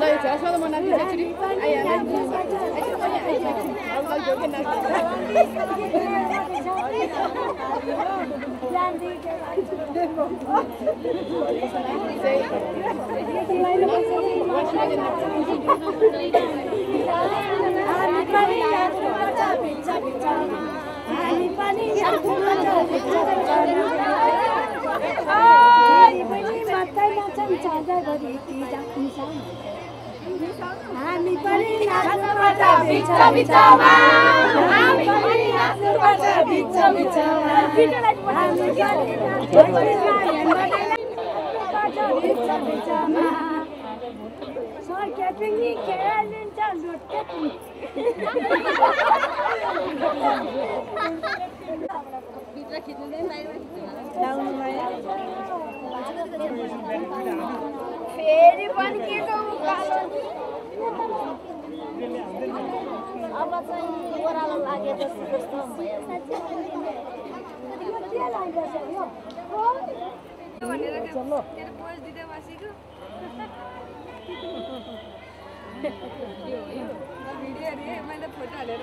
Rồi, cháu sao mà nằm thế chứ? Ai à, anh cũng vậy. Anh cũng vậy, anh cũng vậy. Ông nói chuyện nào? Làm gì chứ? Lấy nó. Lấy nó. सदा गरी हामी पनि हामी पनि फेरि पनि के अब चाहिँ ओह्रालो भिडियो मैले फोटो हालेर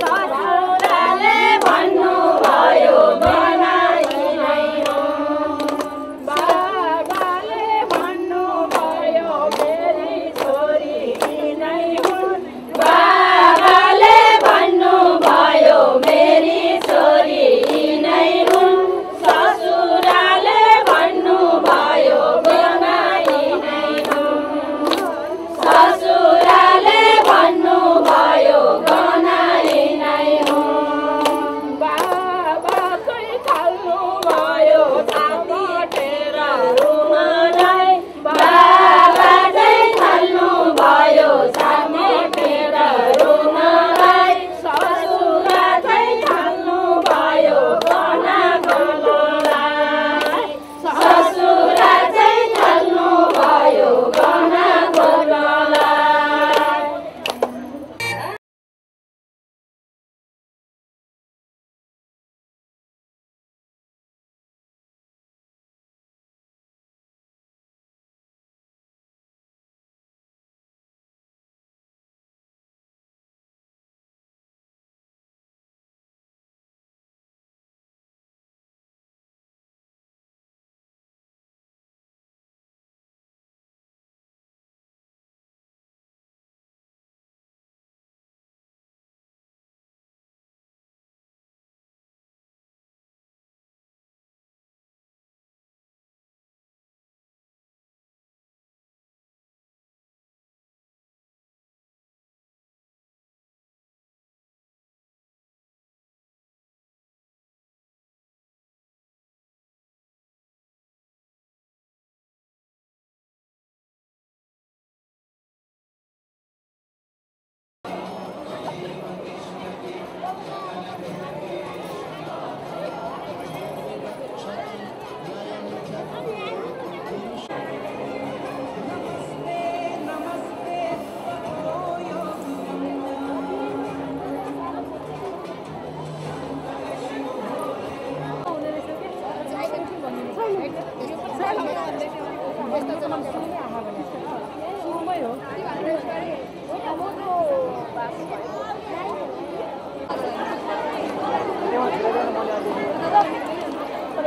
Bye.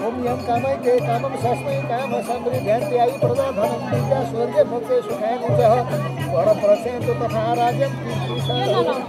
धम यम कामैते कामं सस्मै कामसम्भृ धन्त्यायि प्रदाधनं दिव्या स्वर्गे भोक्ते सुखाय च परप्रसेन्तु तथा राज्यं